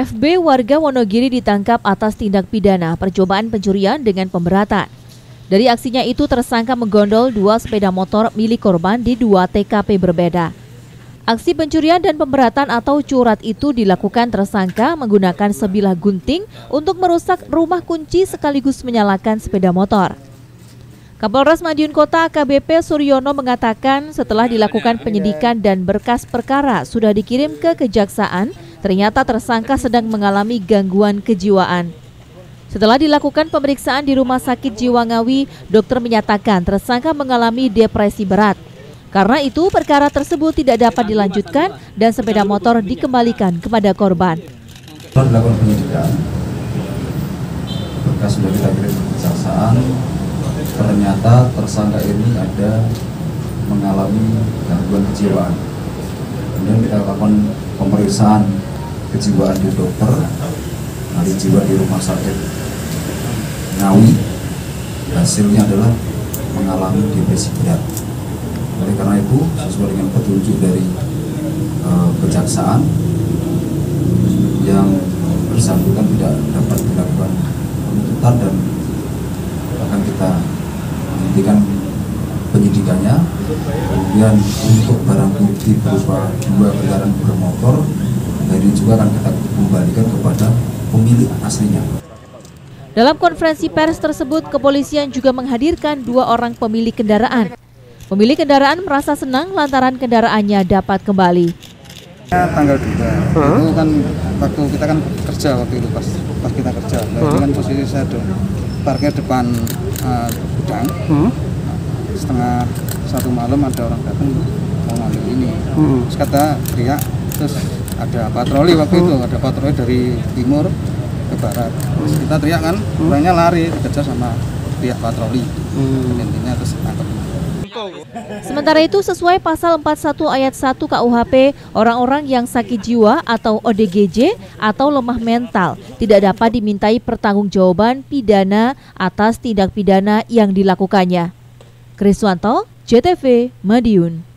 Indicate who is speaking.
Speaker 1: FB warga Wonogiri ditangkap atas tindak pidana percobaan pencurian dengan pemberatan. Dari aksinya itu tersangka menggondol dua sepeda motor milik korban di dua TKP berbeda. Aksi pencurian dan pemberatan atau curat itu dilakukan tersangka menggunakan sebilah gunting untuk merusak rumah kunci sekaligus menyalakan sepeda motor. Kapolres Madiun Kota AKBP Suryono mengatakan setelah dilakukan penyidikan dan berkas perkara sudah dikirim ke kejaksaan, ternyata tersangka sedang mengalami gangguan kejiwaan. Setelah dilakukan pemeriksaan di Rumah Sakit Jiwa Ngawi, dokter menyatakan tersangka mengalami depresi berat. Karena itu, perkara tersebut tidak dapat dilanjutkan dan sepeda motor dikembalikan kepada korban.
Speaker 2: Dilakukan penyidikan, berkas sudah kita kirim ke kejaksaan, ternyata tersangka ini ada mengalami gangguan kejiwaan. Kemudian kita lakukan pemeriksaan kejiwaan di dokter, ahli jiwa di rumah sakit Ngawi. Hasilnya adalah mengalami depresi berat. Oleh karena itu, sesuai dengan petunjuk dari uh, kejaksaan yang bersangkutan tidak dapat dilakukan penuntutan dan akan kita menghentikan penyidikannya kemudian untuk barang bukti berupa dua kendaraan bermotor ini juga akan kita kembalikan kepada pemilik aslinya.
Speaker 1: Dalam konferensi pers tersebut, kepolisian juga menghadirkan dua orang pemilik kendaraan. Pemilik kendaraan merasa senang lantaran kendaraannya dapat kembali.
Speaker 3: Ya, tanggal 2 itu kan waktu kita kan kerja waktu itu pas pas kita kerja. Nah, ini kan posisi saya ada parkir depan uh, gudang. Nah, setengah satu malam ada orang datang mau ngambil ini. Terus kata teriak terus ada patroli waktu itu ada patroli dari timur ke barat. Terus kita teriak kan orangnya lari dikejar sama pihak patroli. Intinya terus tangkap
Speaker 1: Sementara itu sesuai pasal 41 ayat 1 KUHP, orang-orang yang sakit jiwa atau ODGJ atau lemah mental tidak dapat dimintai pertanggungjawaban pidana atas tindak pidana yang dilakukannya. Kriswanto, JTV, Madiun.